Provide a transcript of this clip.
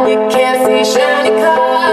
You can't see shiny cars,